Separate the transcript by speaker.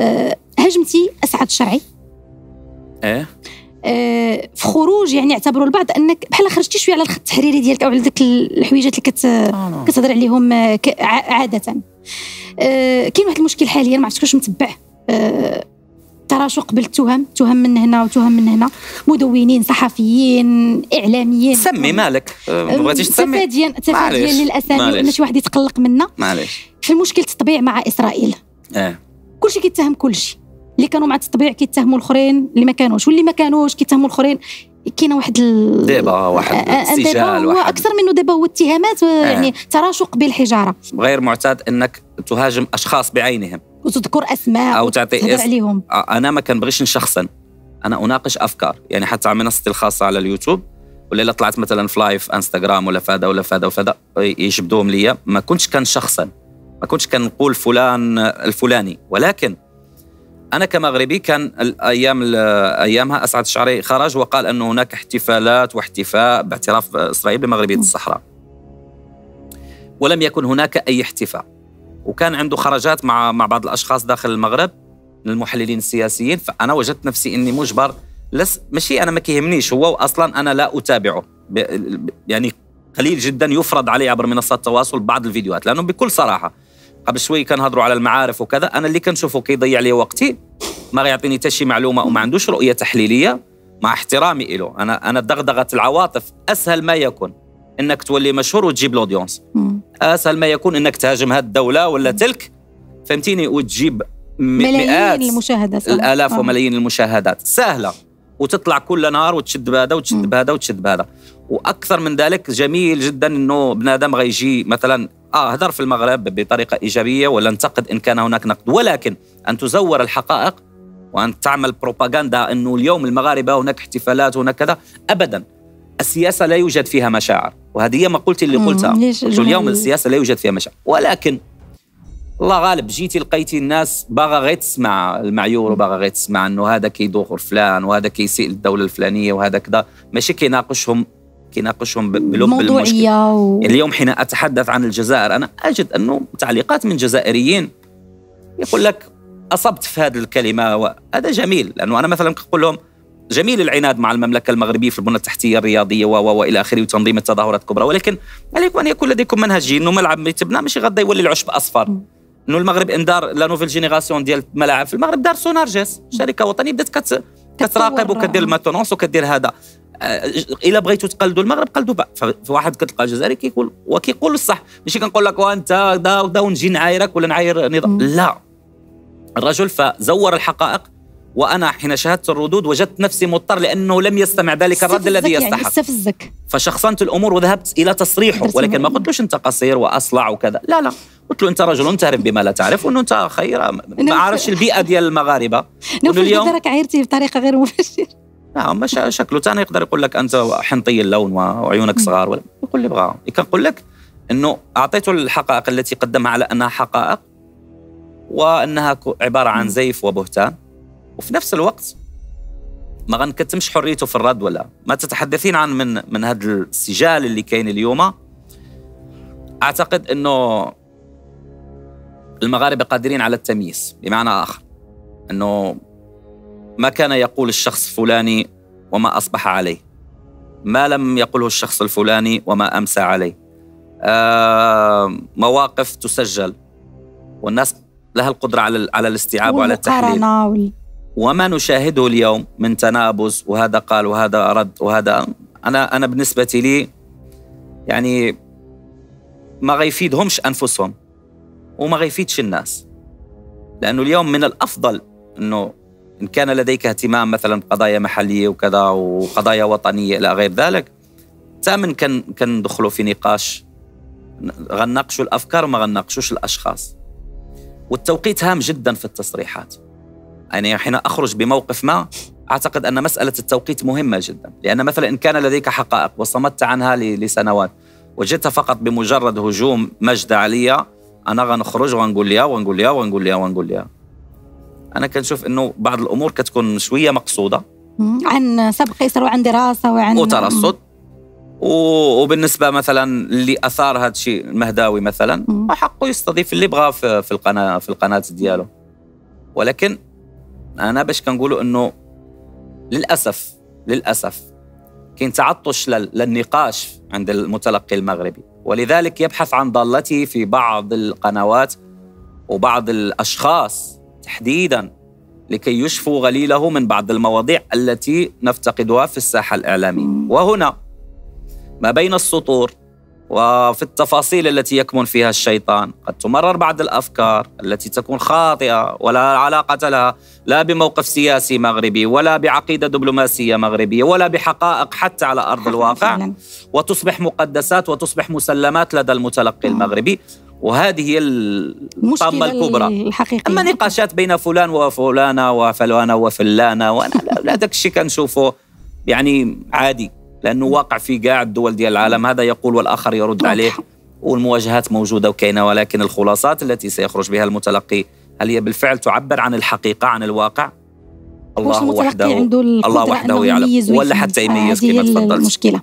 Speaker 1: آه، هاجمتي أسعد الشرعي
Speaker 2: إيه.
Speaker 1: آه، في خروج يعني اعتبروا البعض أنك بحال خرجتي شوية على الخط التحريري ديالك أو على ديك الحويجات اللي كت
Speaker 2: آه.
Speaker 1: كتهضر عليهم آه، عادة. كاين واحد المشكل حاليا ما عرفتش واش متبع. تراشق بالتهم تهم؟ من هنا وتهم من هنا. مدونين صحفيين إعلاميين.
Speaker 2: سمي مالك. ما بغيتيش تسمي؟
Speaker 1: تفاديا تفاديا
Speaker 2: للأسامي.
Speaker 1: وان شي واحد يتقلق منا.
Speaker 2: معليش.
Speaker 1: في المشكل التطبيع مع إسرائيل.
Speaker 2: إيه.
Speaker 1: كلشي كيتهم كلشي. اللي كانوا مع التطبيع كيتهموا الأخرين اللي ما كانوش. واللي ما كانوش كيتهموا الأخرين. كاينة واحد ال...
Speaker 2: دابا واحد
Speaker 1: آه، آه،
Speaker 2: السجال
Speaker 1: دابا هو
Speaker 2: واحد
Speaker 1: أكثر منه دابا هو اتهامات آه، يعني تراشق بالحجارة.
Speaker 2: غير معتاد إنك تهاجم أشخاص بعينهم.
Speaker 1: وتذكر أسماء
Speaker 2: أو تعطي اسم.
Speaker 1: عليهم.
Speaker 2: أنا ما كنبغيش نشخصن. أنا أناقش أفكار. يعني حتى على منصتي الخاصة على اليوتيوب ولا إلا طلعت مثلا في live انستغرام ولا فادا ولا فادا وفادا يجبدوهم ليا. ما كنتش كنشخصن. ما كنتش كنقول فلان الفلاني. ولكن أنا كمغربي كان الأيام أيامها أسعد الشعري خرج وقال انه هناك احتفالات واحتفاء باعتراف إسرائيل
Speaker 1: بمغربية.
Speaker 2: الصحراء. ولم يكن هناك أي احتفاء. وكان عنده خرجات مع مع بعض الأشخاص داخل المغرب من المحللين السياسيين. فأنا وجدت نفسي إني مجبر لس ماشي أنا ما كيهمنيش. هو أصلا أنا لا أتابعه. يعني قليل جدا يفرض علي عبر منصات التواصل بعض الفيديوهات لأنه بكل صراحة قبل شوي كنهضروا على المعارف وكذا. أنا اللي كنشوفه كيضيع لي وقتي ما غيعطيني حتى شي معلومة وما عندوش رؤية تحليلية مع احترامي له أنا أنا دغدغة العواطف. أسهل ما يكون إنك تولي مشهور وتجيب الاودينس
Speaker 1: مم.
Speaker 2: أسهل ما يكون إنك تهاجم هذه الدولة ولا تلك. فهمتيني؟ وتجيب
Speaker 1: ملايين المشاهدات.
Speaker 2: الآلاف
Speaker 1: آه.
Speaker 2: وملايين المشاهدات. سهلة. وتطلع كل نهار وتشد بهذا وتشد. بهذا وتشد بهذا. وأكثر من ذلك جميل جدا إنه بنادم غيجي مثلا آه هدر في المغرب بطريقة إيجابية ولا انتقد إن كان هناك نقد. ولكن أن تزور الحقائق وأن تعمل بروباغندا إنه اليوم المغاربة هناك احتفالات وهناك كذا ابدا. السياسة لا يوجد فيها مشاعر وهذه هي مقولتي اللي
Speaker 1: مم.
Speaker 2: قلتها. قلت اليوم السياسة لا يوجد فيها مشاعر. ولكن الله غالب جيتي لقيتي الناس باغا غير تسمع المعيور وباغا غير تسمع إنه هذا كيدوخر فلان وهذا كيسيء للدولة الفلانية وهذا كذا. ماشي كيناقشهم كيناقشهم ب- بلب المشكل
Speaker 1: موضوعيه و...
Speaker 2: اليوم حين أتحدث عن الجزائر أنا أجد أنه تعليقات من جزائريين يقول لك أصبت في هذه الكلمة وهذا جميل لأنه أنا مثلا كنقول لهم جميل العناد مع المملكة المغربية في البنى التحتية الرياضية و و وإلى آخره وتنظيم التظاهرات الكبرى ولكن عليكم أن يكون لديكم منهجي إنه ملعب يتبنى ماشي غدا يولي العشب أصفر
Speaker 1: م.
Speaker 2: إنه المغرب إن دار la nouvelle génération ديال الملاعب في المغرب دار سونارجيس شركة وطنية بدات كت كتراقب. وكدير الماتونونس وكدير هذا إلا بغيتوا تقلدوا المغرب قلدوا بقى ففي واحد كتلقى جزائري كيقول وكيقول الصح. ماشي كنقول لك وانت دا دا ونجي نعايرك ولا نعاير نظام. لا. الرجل فزور الحقائق وأنا حين شاهدت الردود وجدت نفسي مضطر لأنه لم يستمع ذلك الرد الذي
Speaker 1: يعني
Speaker 2: يستحق.
Speaker 1: استفزك.
Speaker 2: فشخصنت الأمور وذهبت إلى تصريحه ولكن ما. قلتلوش أنت قصير وأصلع وكذا. لا لا. قلت له أنت رجل تعرف بما لا تعرف وأنه أنت خير. ما. عرفش البيئة ديال المغاربة.
Speaker 1: نوفل
Speaker 2: اليوم-
Speaker 1: اليوم... راك عايرتي بطريقة غير مباشرة.
Speaker 2: نعم شكله. ثاني يقدر يقول لك أنت حنطي اللون وعيونك. صغار ولا يقول اللي بغاه كنقول لك إنه اعطيته الحقائق التي قدمها على أنها حقائق وأنها عبارة عن. زيف وبهتان. وفي نفس الوقت ما غنكتمش حريته في الرد ولا. ما تتحدثين عن من من هذا السجال اللي كاين اليوم. أعتقد إنه المغاربة قادرين على التمييز. بمعنى آخر. إنه ما كان يقول الشخص الفلاني وما أصبح عليه؟ ما لم يقله الشخص الفلاني وما أمسى عليه؟ آه مواقف تسجل. والناس لها القدرة على على الاستيعاب وعلى التحليل.
Speaker 1: وال...
Speaker 2: وما نشاهده اليوم من تنابز وهذا قال وهذا رد وهذا أنا أنا بالنسبة لي يعني ما غيفيدهمش أنفسهم وما غيفيدش الناس. لأنه اليوم من الأفضل إنه إن كان لديك اهتمام مثلا بقضايا محلية وكذا وقضايا وطنية إلى غير ذلك تامن كان كندخلوا في نقاش. غنناقشوا الأفكار وما غنناقشوش الأشخاص. والتوقيت هام جدا في التصريحات. يعني حين أخرج بموقف ما أعتقد أن مسألة التوقيت مهمة جدا. لأن مثلا إن كان لديك حقائق وصمت عنها لسنوات وجدت فقط بمجرد هجوم مجد عليا أنا غنخرج وغنقول لها وغنقول لها وغنقول لها وغنقول لها أنا كنشوف إنه بعض الأمور كتكون شوية
Speaker 1: مقصودة. عن سبق يسر وعن دراسة وعن
Speaker 2: وترصد. وبالنسبة مثلا اللي أثار هذا الشيء المهداوي مثلا. حقه يستضيف اللي في في القناه في القناة ديالو ولكن أنا باش كنقولوا إنه للاسف للأسف كاين تعطش للنقاش عند المتلقي المغربي. ولذلك يبحث عن ضالته في بعض القنوات وبعض الأشخاص. تحديدا لكي يشفوا غليله من بعض المواضيع التي نفتقدها في الساحة الإعلامية. وهنا ما بين السطور وفي التفاصيل التي يكمن فيها الشيطان قد تمرر بعض الأفكار التي تكون خاطئة ولا علاقة لها لا بموقف سياسي مغربي ولا بعقيدة دبلوماسية مغربية ولا بحقائق حتى على أرض الواقع. وتصبح مقدسات وتصبح مسلمات لدى المتلقي المغربي. وهذه هي الطامه الكبرى.
Speaker 1: الحقيقية.
Speaker 2: أما نقاشات بين فلان وفلانة وفلانة وفلانة وأنا لا داك الشيء كنشوفه يعني عادي لأنه واقع في كاع الدول ديال العالم. هذا يقول والآخر يرد عليه. والمواجهات موجودة وكاينة ولكن الخلاصات التي سيخرج بها المتلقي هل هي بالفعل تعبر عن الحقيقة عن الواقع؟
Speaker 1: الله وحده عنده
Speaker 2: الله وحده يعلم. ولا حتى يميز كما تفضلت.
Speaker 1: المشكلة؟